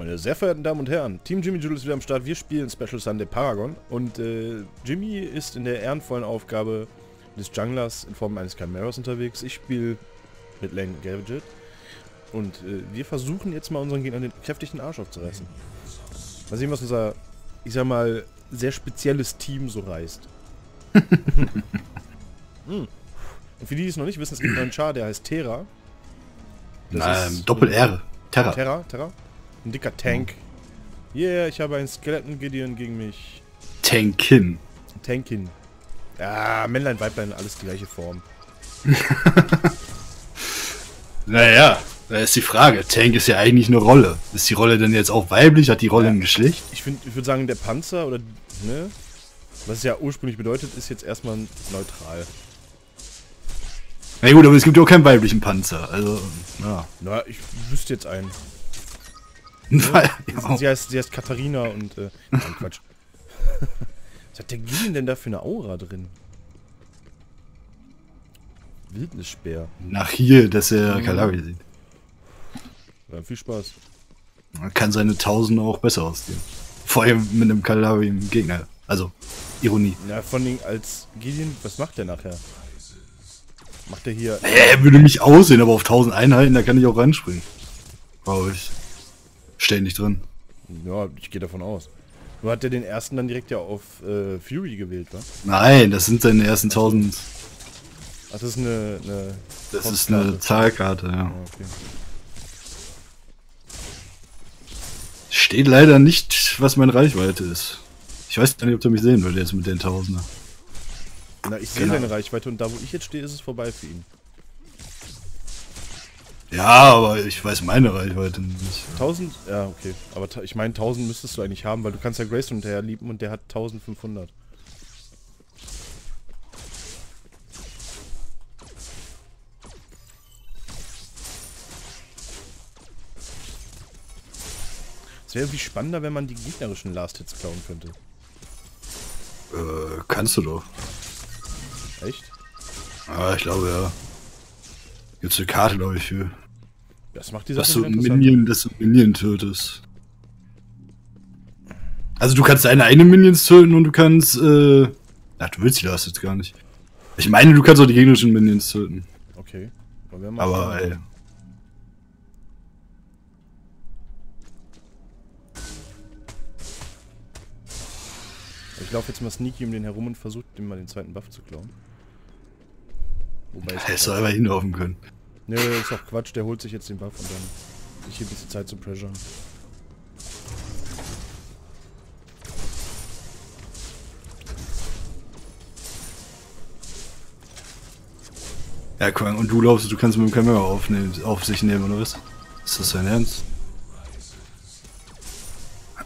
Meine sehr verehrten Damen und Herren, Team Jimmy Jules ist wieder am Start. Wir spielen Special Sunday Paragon und äh, Jimmy ist in der ehrenvollen Aufgabe des Junglers in Form eines Chimeras unterwegs. Ich spiele mit Lane Gadget und äh, wir versuchen jetzt mal unseren Gegner den kräftigen Arsch aufzureißen. Mal sehen, was unser, ich sag mal, sehr spezielles Team so reißt. hm. Und für die, die es noch nicht wissen, es gibt einen Char, der heißt Terra. Das Doppel-R. Terra. Terra, Terra. Ein dicker Tank. Yeah, ich habe einen Skeleton Gideon gegen mich. Tankin. Tankin. Ja, Männlein, Weiblein, alles die gleiche Form. naja, da ist die Frage. Tank ist ja eigentlich eine Rolle. Ist die Rolle denn jetzt auch weiblich? Hat die Rolle ja, ein Geschlecht? Ich, ich würde sagen, der Panzer oder, ne? Was es ja ursprünglich bedeutet, ist jetzt erstmal neutral. Na gut, aber es gibt ja auch keinen weiblichen Panzer. Also, ja. Na, ich wüsste jetzt einen. Ne? Ja. Sie, heißt, sie heißt Katharina und. Äh, nein, Quatsch. Was hat der Gillen denn da für eine Aura drin? Wildnisspeer. Nach hier, dass er mhm. Kalari sieht. Ja, viel Spaß. Man kann seine Tausende auch besser ausgehen. Vor allem mit einem Kalari im Gegner. Also, Ironie. Ja, von den als Gideon, was macht der nachher? Macht er hier. Er würde mich aussehen, aber auf 1000 Einheiten, da kann ich auch reinspringen. Brauche ich. Ständig drin. Ja, ich gehe davon aus. Nur hat er den ersten dann direkt ja auf äh, Fury gewählt, wa? Nein, das sind seine ersten 1000. Ach, das ist eine. eine das ist eine Zahlkarte, ja. Ah, okay. Steht leider nicht, was meine Reichweite ist. Ich weiß nicht, ob du mich sehen würde jetzt mit den Tausender. Na, ich sehe genau. deine Reichweite und da, wo ich jetzt stehe, ist es vorbei für ihn. Ja, aber ich weiß meine Reichweite nicht. 1000? Ja, okay. Aber ich meine, 1000 müsstest du eigentlich haben, weil du kannst ja Grace hinterher lieben und der hat 1500. Es wäre irgendwie spannender, wenn man die gegnerischen Last Hits klauen könnte. Äh, kannst du doch. Echt? Ah, ich glaube ja. Gibt's eine Karte, glaube ich, für. Das macht die Sache dass du Minion, dass du Minion tötest. Also du kannst deine eigenen Minions töten und du kannst, äh. Ach, du willst die das jetzt gar nicht. Ich meine, du kannst auch die gegnerischen Minions töten. Okay. Aber, ey. Ich laufe jetzt mal sneaky um den herum und versuche dem mal den zweiten Buff zu klauen. Wobei Hättest du einfach hinlaufen können. Nö, ist doch Quatsch, der holt sich jetzt den Buff und dann ich hier ein bisschen Zeit zu pressuren. Ja, mal, und du glaubst, du kannst mit dem Kamera aufnehmen, auf sich nehmen, oder was? Ist das dein Ernst?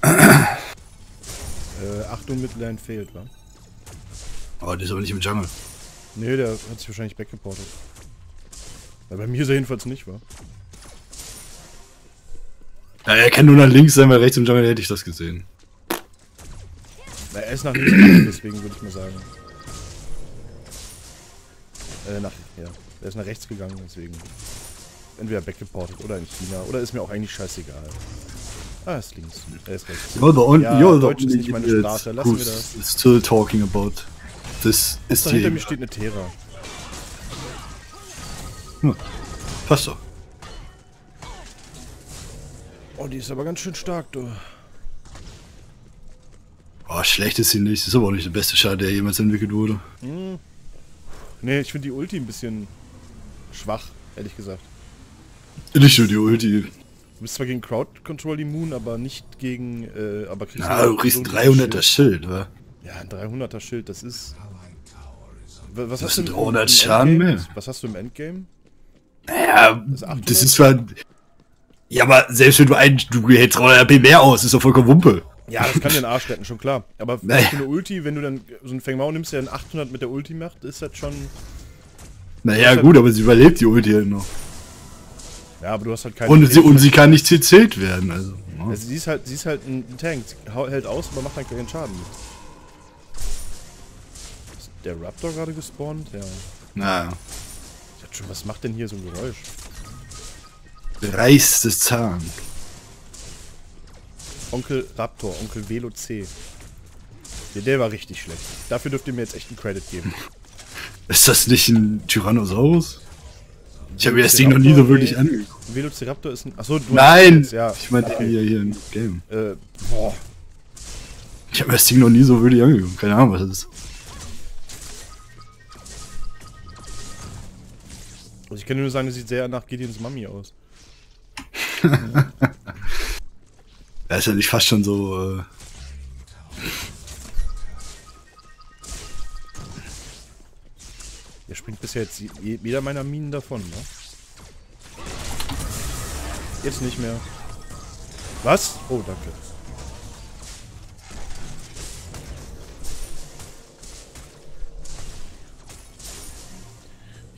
äh, Achtung, Midline fehlt, wa? Aber oh, der ist aber nicht im Jungle. Nee, der hat sich wahrscheinlich weggeportet. Ja, bei mir ist er jedenfalls nicht, wa? Ja, er kann nur nach links sein, weil rechts im Jungle hätte ich das gesehen. Na, er ist nach links gegangen, deswegen würde ich mal sagen. Äh, nach, ja. Er ist nach rechts gegangen, deswegen. Entweder weggeportet oder in China. Oder ist mir auch eigentlich scheißegal. Ah, ist links. Er ist rechts. You're the only, ja, you're Deutsch ist nicht meine Sprache. Lassen wir das. Still talking about. Das ist hier. Hinter mir steht eine Terra. Hm. Passt doch. Oh, die ist aber ganz schön stark, du. Oh, schlecht ist sie nicht. Das ist aber auch nicht der beste Schade, der jemals entwickelt wurde. Hm. Nee, ich finde die Ulti ein bisschen schwach, ehrlich gesagt. Nicht nur die Ulti. Du bist zwar gegen Crowd Control immun, aber nicht gegen. Äh, aber kriegst Na, du kriegst ein 300er Schild, wa? Ja, ein 300er Schild, das ist. Was das hast du 300 Schaden mehr. Was hast du im Endgame? Naja, das, das ist zwar. Ja, aber selbst wenn du einen. Du hältst 300 RP mehr aus, ist doch vollkommen Wumpe. Ja, das kann den Arsch retten, schon klar. Aber naja. für eine Ulti, wenn du dann so einen Feng Mao nimmst, der einen 800 mit der Ulti macht, ist das schon. Naja, halt gut, aber sie überlebt die Ulti halt noch. Ja, aber du hast halt keine. Und, sie, und sie kann nicht zählt werden, also. Ja. also sie, ist halt, sie ist halt ein Tank. Sie hält aus, aber macht dann keinen Schaden. Ist der Raptor gerade gespawnt? Ja. Na. Was macht denn hier so ein Geräusch? Reißtes Zahn. Onkel Raptor, Onkel Velo C. Der, der war richtig schlecht. Dafür dürft ihr mir jetzt echt einen Credit geben. Ist das nicht ein Tyrannosaurus? Ich habe mir das Ding noch nie so wirklich nee. angeguckt. Velociraptor ist ein... Achso, du Nein! Jetzt, ja. Ich meine okay. hier, hier im Game. Äh, boah. Ich habe mir das Ding noch nie so wirklich angeguckt. Keine Ahnung, was das ist. Also ich kann nur sagen, es sieht sehr nach Gideons Mami aus. Er ist ja nicht fast schon so. Äh Der springt bisher jetzt je- jeder meiner Minen davon, ne? Jetzt nicht mehr. Was? Oh, danke.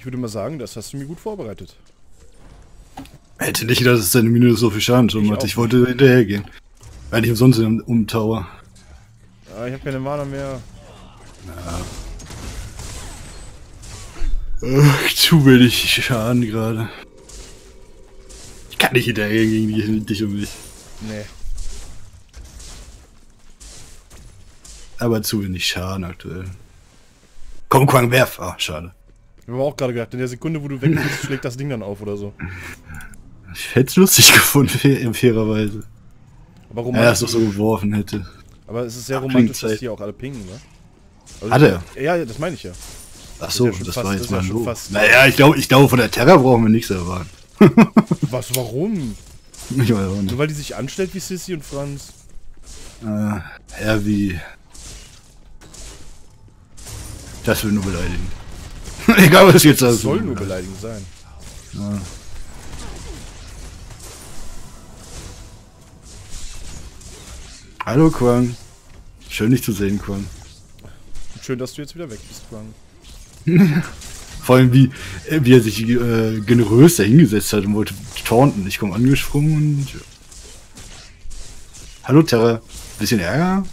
Würde mal sagen, das hast du mir gut vorbereitet. hätte nicht gedacht, dass seine Mine so viel Schaden schon macht. Ich wollte hinterhergehen. Weil ich umsonst um, um Tower. Ah, ich habe keine Mana mehr. Ach, zu wenig Schaden gerade. Ich kann nicht hinterhergehen gegen dich und mich. Nee. Aber zu wenig Schaden aktuell. Komm, Quang, werf. Ah, schade. Ich habe auch gerade gedacht, in der Sekunde, wo du weg bist, schlägt das Ding dann auf oder so. Ich hätte es lustig gefunden, fair, fairerweise. Aber Wenn er es romantisch. doch so geworfen hätte. Aber es ist sehr romantisch, dass die auch alle pingen, ne? Also, Hat er? Ja, ja, das meine ich ja. Ach so, ja schon das fast- war das jetzt ja mal so. fast- Naja, ich glaube, ich glaube, von der Terra brauchen wir nichts erwarten. Was, warum? Ich weiß auch Nur nicht. weil die sich anstellt wie Sissy und Franz. Äh, Herr wie. Das will nur beleidigen. Egal, was jetzt Das das soll nur beleidigend sein. Ja. Hallo Quang. Schön dich zu sehen, Quang. Und schön, dass du jetzt wieder weg bist, Frank. Vor allem wie, äh, wie er sich äh, generös da hingesetzt hat und wollte taunten. Ich komme angesprungen und. Hallo Terra. Bisschen Ärger?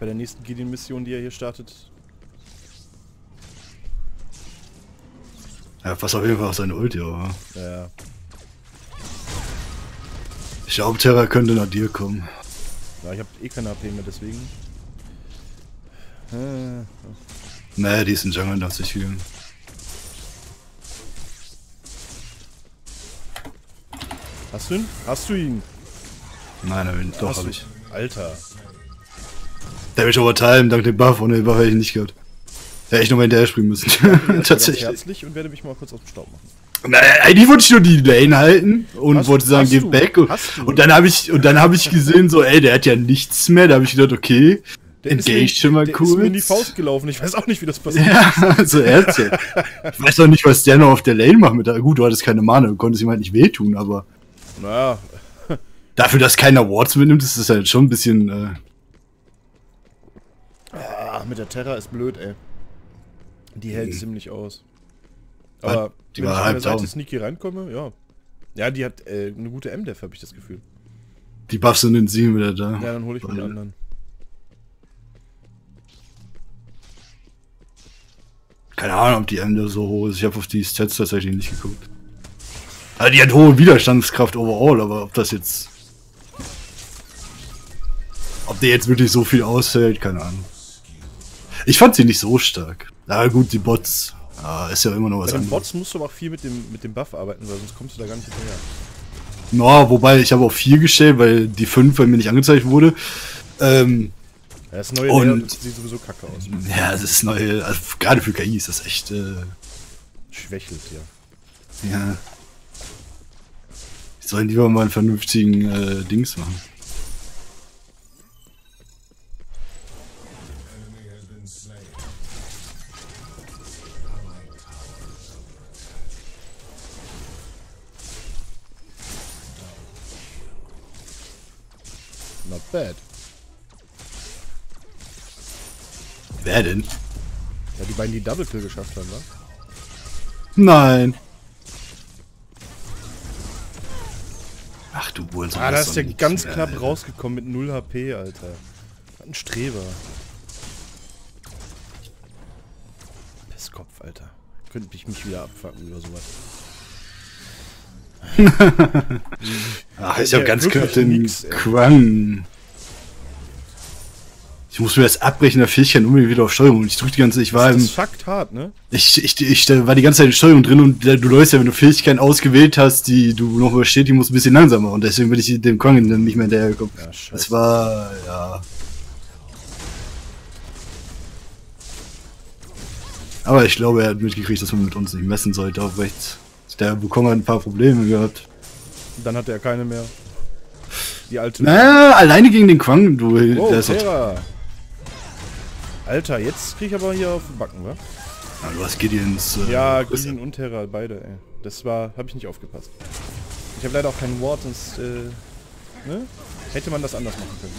Bei der nächsten Gideon-Mission, die er hier startet, Ja, pass auf jeden Fall auf seine Ulti, aber. äh, Ich glaube, Terra könnte nach dir kommen. ja, ich habe eh keine AP mehr, deswegen. Äh, Naja, die ist in Jungle nach sich gegangen. hast du ihn? Hast du ihn? Nein, nein, doch Hast hab du- ich. Alter. Damage overtime, dank dem Buff. Ohne den Buff hätte ich nicht gehabt. Hätte ich nochmal hinterher springen müssen. Ganz Tatsächlich. herzlich und werde mich mal kurz aus dem Staub machen. Naja, eigentlich wollte ich nur die Lane halten und Hast- wollte sagen, du, back. Und, und dann habe ich und dann habe ich gesehen, so, ey, der hat ja nichts mehr. Da habe ich gedacht, okay, Der engage schon mal kurz. ist mir in die Faust gelaufen. Ich weiß auch nicht, wie das passiert. Ja, so ernsthaft. Ich weiß doch nicht, was der noch auf der Lane macht mit der. Gut, du hattest keine Mana, du konntest ihm halt nicht wehtun, aber Naja, dafür, dass keiner Wards mitnimmt, ist das halt schon ein bisschen. Äh, ah, mit der Terra ist blöd, ey. Die hält Mhm. ziemlich aus. Aber die wenn ich an der Seite sneaky reinkomme, ja. Ja, die hat äh, eine gute M-Def, habe ich das Gefühl. die Buffs sind in sieben wieder da. Ja, dann hole ich mir den anderen. Keine Ahnung, ob die da so hoch ist. Ich habe auf die Stats tatsächlich nicht geguckt. Also die hat hohe Widerstandskraft overall, aber ob das jetzt. Ob der jetzt wirklich so viel aushält, keine Ahnung. Ich fand sie nicht so stark. Na gut, die Bots. Ja, ist ja immer noch was Bei den anderes. Bots musst du aber auch viel mit dem, mit dem Buff arbeiten, weil sonst kommst du da gar nicht hinterher. No, wobei ich habe auf 4 gestellt, weil die 5 bei mir nicht angezeigt wurde. Ähm, Ja, das neue Und- Layout sieht sowieso kacke aus. ja, das ist neu. Also, gerade für KI ist das echt. Äh, Schwächelt, ja. ja. Die sollen lieber mal einen vernünftigen äh, Dings machen. Bad. Wer denn? Ja, die beiden, die Double Kill geschafft haben, wa? Nein. Ach du Bullsohn. Ah, da das ist der nichts ganz mehr, knapp Alter. rausgekommen mit 0 HP, Alter. Was ein Streber. Scheißkopf, Alter. Könnte ich mich wieder abfacken über sowas. Ach, ich hab Ja, ganz knapp den. Quang. Ich muss mir das Abbrechen der Fähigkeit unbedingt wieder auf Steuerung. Ich drück die ganze, ich war Das im, fuckt hart, ne? ich, ich, ich, war die ganze Zeit in Steuerung drin und du läufst ja, wenn du Fähigkeiten ausgewählt hast, die du noch bestätigen musst, ein bisschen langsamer und deswegen bin ich dem Quang dann nicht mehr hinterhergekommen. Ja, scheiße. Das war, ja. Aber ich glaube, er hat mitgekriegt, dass man mit uns nicht messen sollte auf rechts. Der Wukong hat ein paar Probleme gehabt. Dann hatte er keine mehr. Die alte... Na, alleine gegen den Quang, du, Oh, der ist Terra. Alter, jetzt krieg ich aber hier auf den Backen, wa? Ja, du hast Gideons. Äh, Ja. Gideon und Terra, beide, ey. Das war... Hab ich nicht aufgepasst. Ich habe leider auch keinen Ward, sonst, äh... Ne? Hätte man das anders machen können.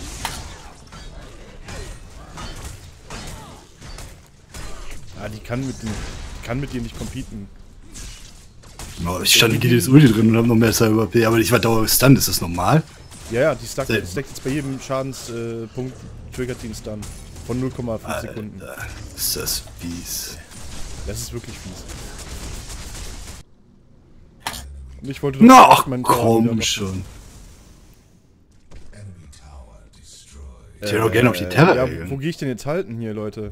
Ah, die kann mit, die kann mit dir nicht competen. Ja, ich stand in Gideons Ulti drin und hab noch mehr Cyber P, aber ich war dauernd stunned, ist das normal? Ja, ja, die stackt, jetzt bei jedem Schadenspunkt äh, triggert den Stun. Von 0,5 Sekunden. Ist das fies. Das ist wirklich fies. Und ich wollte doch Na, ach komm schon. Ich hätte doch gerne auf die Terra Ja, wo gehe ich denn jetzt halten hier, Leute?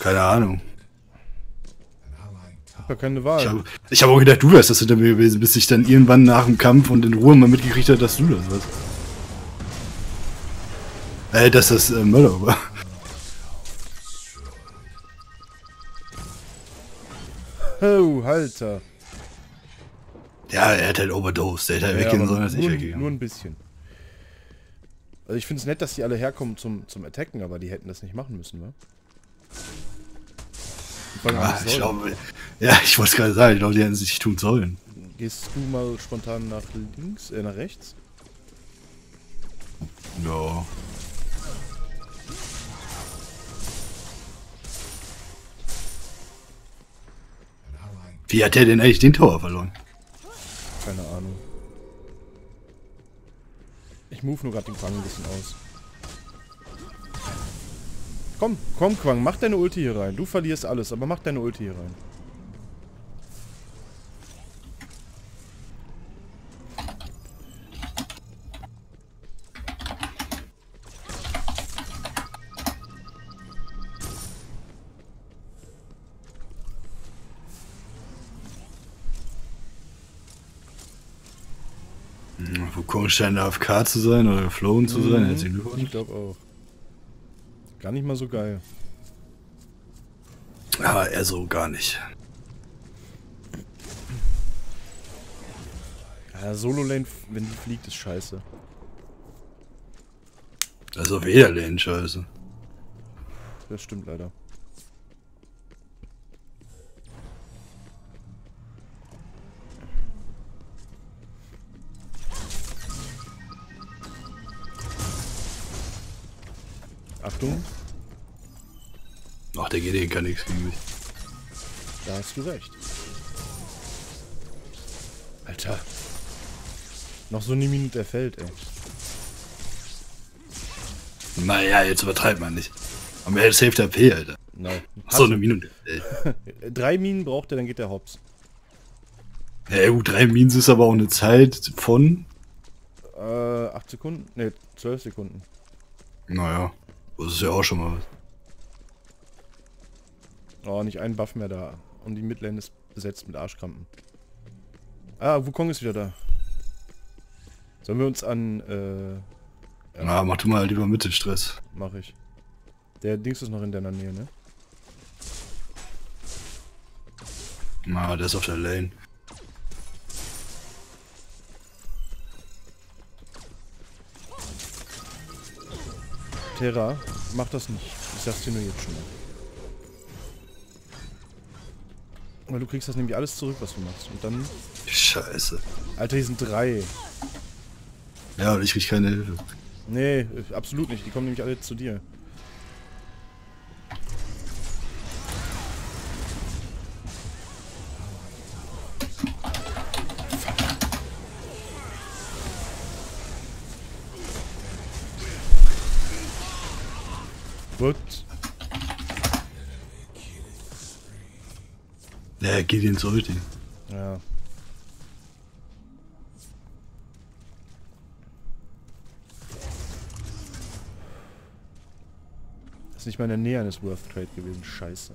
Keine Ahnung. Ich hab ja keine Wahl. Ich habe hab auch gedacht, du wärst das hinter mir gewesen, bis ich dann irgendwann nach dem Kampf und in Ruhe mal mitgekriegt habe, dass du das warst. Äh, dass das äh, Möller war. Oh, Halter. Ja, er hat halt overdosed. Der hätte halt Ja, weggehen sollen, als ich nur, weggegangen. nur ein bisschen. Also ich finde es nett, dass die alle herkommen zum, zum Attacken, aber die hätten das nicht machen müssen, allem Ah, ich glaube, ja, ich wollte es gerade sagen, ich glaube, die hätten es nicht tun sollen. Gehst du mal spontan nach links, äh, nach rechts? Ja. Wie hat der denn eigentlich den Tower verloren? Keine Ahnung. Ich move nur gerade den Quang ein bisschen aus. Komm, komm Quang, mach deine Ulti hier rein. Du verlierst alles, aber mach deine Ulti hier rein. Wukong scheint AFK zu sein oder geflohen zu sein. Herzlichen Glückwunsch. Ich glaube auch. Gar nicht mal so geil. Aber er so gar nicht. Ja, Solo-Lane, wenn die fliegt, ist scheiße. Also weder Lane scheiße. Das stimmt leider. Ach, der GD kann nichts gegen mich. da hast du recht. Alter. Noch so eine Minute er fällt, ey. Naja, jetzt übertreibt man nicht. Aber er saved AP, Alter. Nein. So eine Minute. Drei Minen braucht er, dann geht der Hops. Ja gut, drei Minen ist aber auch eine Zeit von... Äh, 8 Sekunden? Ne, 12 Sekunden. Naja, das ist ja auch schon mal was. Oh, nicht ein Buff mehr da. Und die Midlane ist besetzt mit Arschkrampen. Ah, Wukong ist wieder da. Sollen wir uns an, äh, Ja, mach du mal lieber Mittelstress. mach ich. Der Dings ist noch in deiner Nähe, ne? Na, der ist auf der Lane. Terra, mach das nicht. Ich sag's dir nur jetzt schon mal. Weil du kriegst das nämlich alles zurück, was du machst. Und dann... Scheiße. Alter, hier sind drei. Ja, und ich krieg keine Hilfe. Nee, absolut nicht. Die kommen nämlich alle zu dir. Ja, Gideon sollte. Ja. Das ist nicht mal in der Nähe eines Worth Trade gewesen. Scheiße.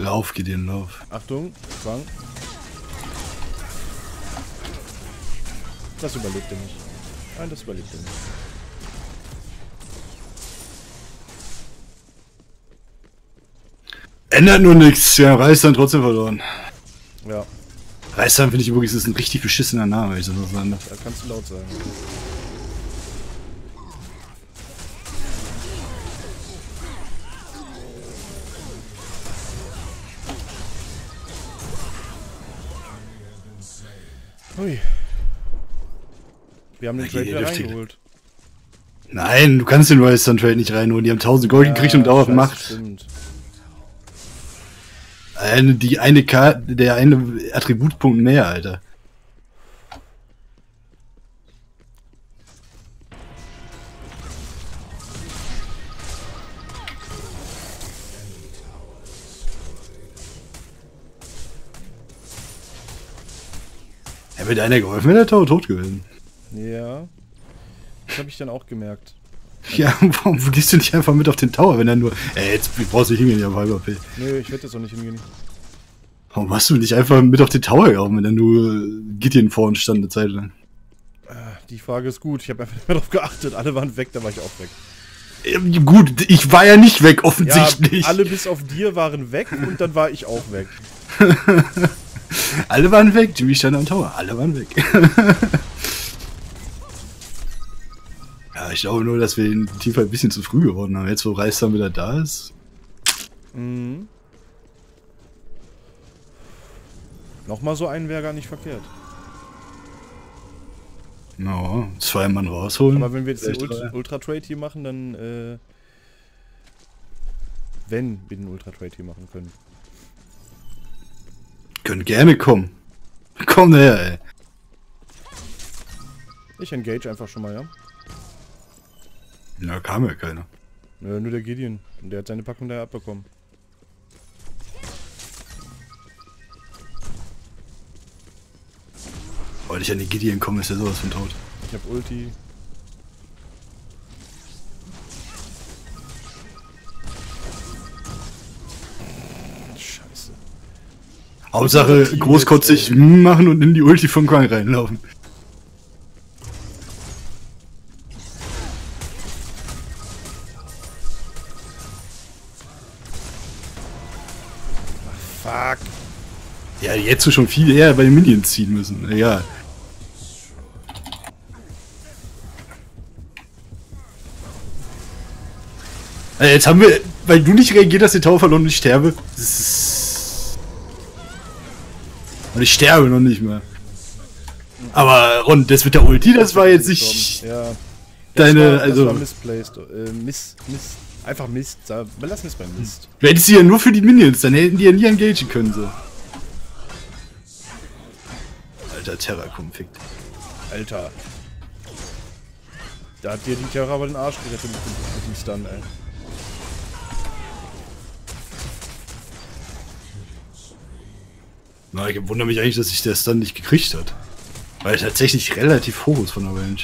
Lauf, Gideon, lauf. Achtung, Fang. Das überlebt er nicht. Nein, das überlebt er nicht. Ändert nur nichts. Ja, Reißern trotzdem verloren. Ja, Reißern finde ich übrigens ist ein richtig beschissener Name, wenn ich das noch sagen darf. da kannst du laut sagen. Wir haben den Na, Trade reingeholt. Nein, du kannst den Reißern Trade nicht reinholen. Die haben 1000 Gold gekriegt und scheiße, Macht. Stimmt. Eine, die eine Karte, der eine Attributpunkt mehr, Alter. Ja, wird einer geholfen, wäre der Tower tot gewesen. Ja. Das habe ich dann auch gemerkt. Ja, warum gehst du nicht einfach mit auf den Tower, wenn er nur. Ey, jetzt brauchst du nicht hingehen, ja, Halber P. Nö, ich werde jetzt auch nicht hingehen. Warum machst du nicht einfach mit auf den Tower gelaufen, wenn er nur äh, Gideon vor uns stand eine Zeit lang? Die Frage ist gut. Ich habe einfach nicht mehr drauf geachtet. Alle waren weg, da war ich auch weg. Ähm, gut, ich war ja nicht weg, Ja, offensichtlich. alle bis auf dir waren weg und dann war ich auch weg. Alle waren weg, Jimmy stand am Tower, alle waren weg. Ja, ich glaube nur, dass wir den Teamfight ein bisschen zu früh geworden haben. Jetzt, wo Reis dann wieder da ist. Mhm. Nochmal so einen wäre gar nicht verkehrt. No, zwei Mann rausholen. Aber wenn wir jetzt den Ult drei. Ultra Trade hier machen, dann äh, wenn wir den Ultra Trade hier machen können. Können gerne kommen. Komm her, ey. Ich engage einfach schon mal, ja? Na, kam ja keiner. Nö, nur der Gideon. Und der hat seine Packung da abbekommen. Wollte ich an die Gideon komme, ist ja sowas von tot. Ich hab Ulti. Scheiße. Hauptsache großkotzig machen und in die Ulti von Quang reinlaufen. Jetzt du schon viel eher bei den Minions ziehen müssen. Egal. Äh, Jetzt haben wir, weil du nicht reagiert hast, den Tower verloren und ich sterbe. Und ich sterbe noch nicht mal. Aber Ron, das mit der Ulti, das war jetzt nicht Ja. deine, war, also... Misplaced. Äh, miss, miss, einfach Mist. Wir es beim Mist. Du hättest sie ja nur für die Minions, dann hätten die ja nie engagen können, so. Alter, Terra-Konflikt. Alter. Da hat dir die Terra aber den Arsch gerettet mit dem, mit dem Stun, ey. Na, ich wundere mich eigentlich, dass sich der Stun nicht gekriegt hat. Weil er tatsächlich relativ hoch ist von der Range.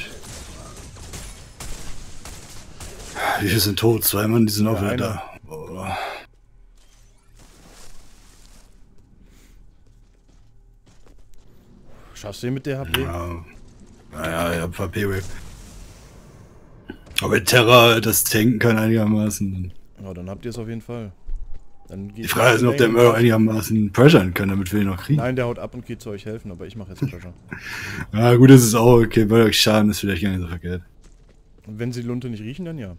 Wie viele sind tot? Zwei Mann, die sind auch Ja, wieder einer. da. Oh. Schaffst du den mit der HP? Ja. Naja, ja, HP weg. Aber wenn Terra das tanken kann einigermaßen. Ja, dann habt ihr es auf jeden Fall. Die Frage ist, ob der Murrow einigermaßen pressuren kann, damit wir ihn noch kriegen. Nein, der haut ab und geht zu euch helfen, aber ich mache jetzt Pressure. Ja, gut, das ist auch okay. Murdoch Schaden ist vielleicht gar nicht so verkehrt. und wenn sie die Lunte nicht riechen, dann ja.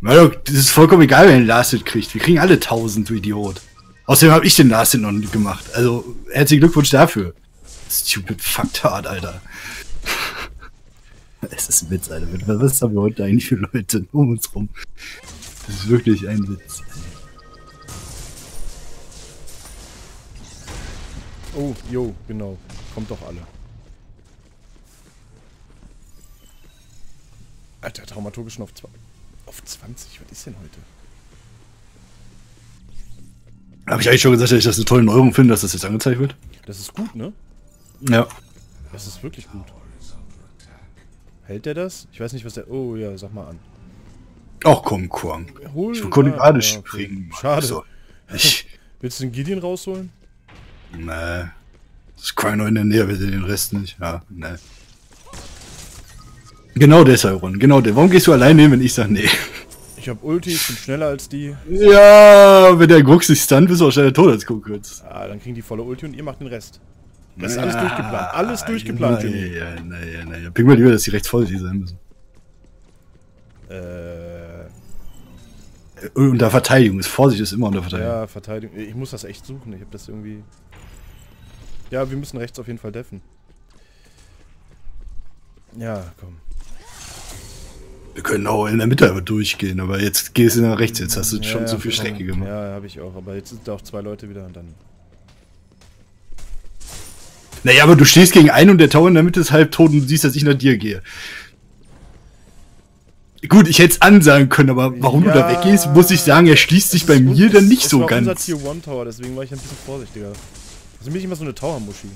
Murdoch, das ist vollkommen egal, wer den Last Hit kriegt. Wir kriegen alle 1000, du Idiot. Außerdem habe ich den Last Hit noch nicht gemacht. Also, herzlichen Glückwunsch dafür. Stupid Fucktard, Alter. Es ist ein Witz, Alter. Was haben wir heute eigentlich für Leute um uns rum? Das ist wirklich ein Witz. Oh, jo, genau. Kommt doch alle. Alter, dramaturgischen auf, auf 20. Was ist denn heute? Habe ich eigentlich schon gesagt, dass ich das eine tolle Neuerung finde, dass das jetzt angezeigt wird? Das ist gut, ne? Ja. Das ist wirklich gut. Hält der das? Ich weiß nicht, was der... Oh ja, sag mal an. Ach komm, Quang. Hol... Ich will Koordinate Ah, ja, springen. Schade. So. Ich. Willst du den Gideon rausholen? Nee. Das ist Quang noch in der Nähe, wir sehen den Rest nicht. Ja, nee. Genau der Sauron, genau der. Warum gehst du alleine hin, wenn ich sag nee? Ich hab Ulti, ich bin schneller als die. Ja, wenn der Grux sich stunt, bist du auch schneller tot als Kukurz. Ah, dann kriegen die volle Ulti und ihr macht den Rest. Das ist alles durchgeplant. Alles durchgeplant, Jimmy. Naja, naja, naja. Ping mal lieber, dass die recht vorsichtig sein müssen. Äh, Unter Verteidigung ist Vorsicht ist immer unter Verteidigung. ja, Verteidigung. Ich muss das echt suchen. Ich hab das irgendwie... Ja, wir müssen rechts auf jeden Fall deffen. Ja, komm. Wir können auch in der Mitte aber durchgehen, aber jetzt gehst du nach rechts, jetzt hast du schon ja, so viel. Strecke gemacht. Ja, habe ich auch. Aber jetzt sind da auch zwei Leute wieder und dann... Naja, aber du stehst gegen einen und der Tower in der Mitte ist halb tot und du siehst, dass ich nach dir gehe. Gut, ich hätte es ansagen können, aber warum du da Ja, weggehst, muss ich sagen, er schließt sich bei mir dann nicht so war unser ganz. Tier 1 Tower, deswegen war ich ein bisschen vorsichtiger. Also bin ich immer so eine Tower-Muschi.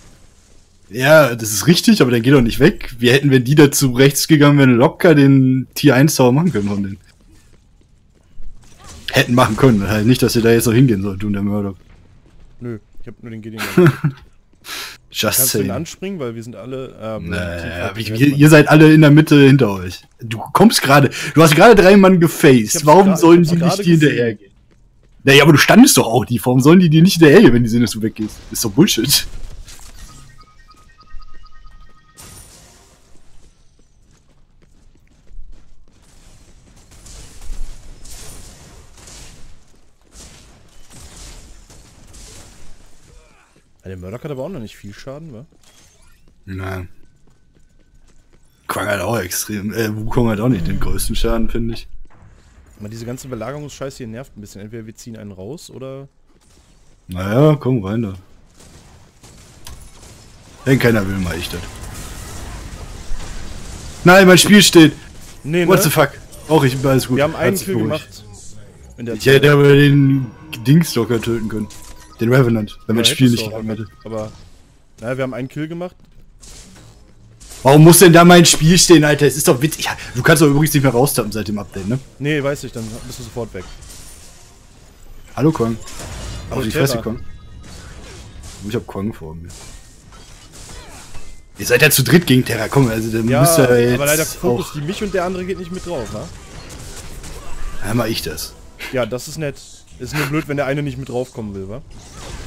Ja, das ist richtig, aber der geht doch nicht weg. Wir hätten, wenn die dazu rechts gegangen wären, locker den Tier 1 Tower machen können von denen. Hätten machen können, halt nicht, dass ihr da jetzt noch hingehen sollt, du und der Murdoch. Nö, ich habe nur den Gideon. Just Kannst du den saying. anspringen, weil wir sind alle... Ähm, Naja, wie, ihr, ihr seid alle in der Mitte hinter euch. Du kommst gerade, du hast gerade drei Mann Ich gefaced. Warum ich sollen die nicht dir hinterhergehen? Naja, aber du standest doch auch die. Warum sollen die dir nicht hinterhergehen, wenn die sehen, dass du weggehst? Ist doch Bullshit. Der Murdoch hat aber auch noch nicht viel Schaden, wa? Na. Quang hat auch extrem. Äh, Wukong hat auch nicht den größten Schaden, finde ich. Aber diese ganze Belagerungsscheiße hier nervt ein bisschen. Entweder wir ziehen einen raus oder... Naja, komm rein da. Wenn keiner will, mach ich das. Nein, mein Spiel steht. Nee, What ne? the fuck? Auch ich, alles gut. Wir haben einen Kill gemacht. Ich hätte aber den Dings locker töten können. Den Revenant, wenn Ja, Spiel hättest nicht auch, gegangen hätte. Aber... Naja, wir haben einen Kill gemacht. Warum muss denn da mein Spiel stehen, Alter? Es ist doch witzig. Ja, du kannst doch übrigens nicht mehr raustappen seit dem Update, ne? Nee, weiß ich, dann bist du sofort weg. Hallo Kong. Hallo, Auf die Terra. Fresse, Kong. Ich hab Kong vor mir. Ihr seid ja zu dritt gegen Terra, komm, also da Ja, müsst ihr jetzt aber leider auch... fokus die mich und der andere geht nicht mit drauf, ne? Ja, mach ich das. Ja, das ist nett. Ist nur blöd, wenn der eine nicht mit draufkommen will, wa?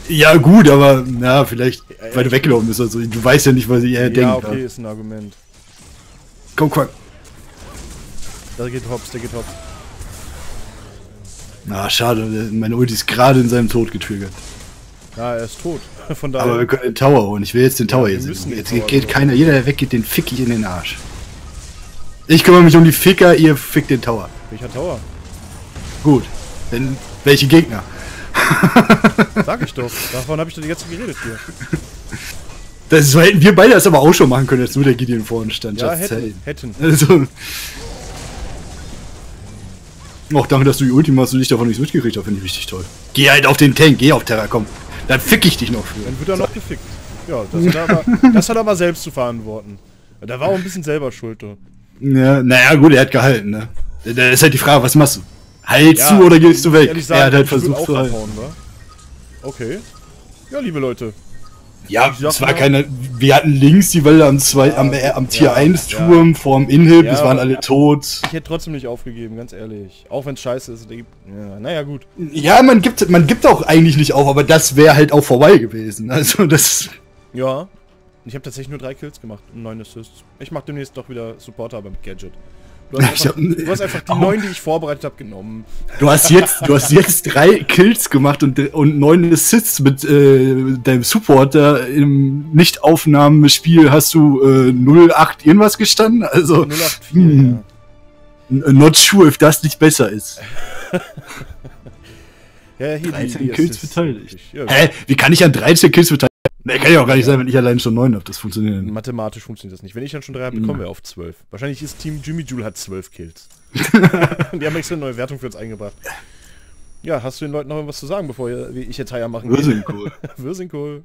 Ja, gut, aber na, vielleicht, Ja, weil du weggelaufen bist. Also, du weißt ja nicht, was er Ja, denkt. okay, ja. ist ein Argument. Komm, Quack. Da geht hops, der geht hops. Na, schade, meine Ulti ist gerade in seinem Tod getriggert. Ja, er ist tot. Von daher. Aber wir können den Tower holen. Ich will jetzt den Tower wir jetzt. müssen Jetzt Tower geht holen. keiner, jeder, der weggeht, den fick ich in den Arsch. Ich kümmere mich um die Ficker, ihr fickt den Tower. welcher Tower? Gut. Denn welche Gegner? Sag ich doch. Davon habe ich doch die ganze Zeit geredet hier. Das hätten wir beide das aber auch schon machen können, als nur der Gideon vorne stand. Ja, hätten. Hätten. Also. Auch danke, dass du die Ultima hast und ich davon nichts mitgekriegt habe, finde ich richtig toll. Geh halt auf den Tank, geh auf Terra, komm. Dann fick ich dich noch für. Dann wird er noch gefickt. Ja, das hat, er aber, das hat er aber selbst zu verantworten. Da war auch ein bisschen selber schuld, du. Ja, naja, gut, er hat gehalten, ne? Da ist halt die Frage, was machst du? Hältst Ja, du oder gehst du weg? sagen, er hat halt versucht zu halten. Okay. Ja, liebe Leute. Ja, es war keine. Wir hatten links die Welle am, zwei, am, äh, am Tier ja, 1 Turm vorm Inhib, es Ja. waren alle tot. Ich hätte trotzdem nicht aufgegeben, ganz ehrlich. Auch wenn es scheiße ist. Ja, naja, gut. Ja, man gibt, man gibt auch eigentlich nicht auf, aber das wäre halt auch vorbei gewesen. Also das. Ja. Ich habe tatsächlich nur drei Kills gemacht und neun Assists. Ich mache demnächst doch wieder Supporter beim Gadget. Du hast einfach, hab- du hast einfach die neun, die ich vorbereitet habe, genommen. Du hast jetzt, du hast jetzt drei Kills gemacht und, und neun Assists mit äh, deinem Supporter im Nicht-Aufnahmespiel hast du äh, 08 irgendwas gestanden. Also 084, Hm. ja. n- not sure, if das nicht besser ist. Ja, hier 13 Kills Assists. beteiligt. Ja, Hä? Wie kann ich an 13 Kills beteiligen? Ne, kann ja auch gar nicht sein, wenn ich allein schon 9 habe. Das funktioniert nicht. Mathematisch funktioniert das nicht. Wenn ich dann schon drei habe, kommen wir auf 12. Wahrscheinlich ist Team Jimmy Jule hat 12 Kills. die haben extra eine neue Wertung für uns eingebracht. Ja, hast du den Leuten noch irgendwas zu sagen, bevor ich jetzt Heier machen Wir sind cool. Wir sind cool.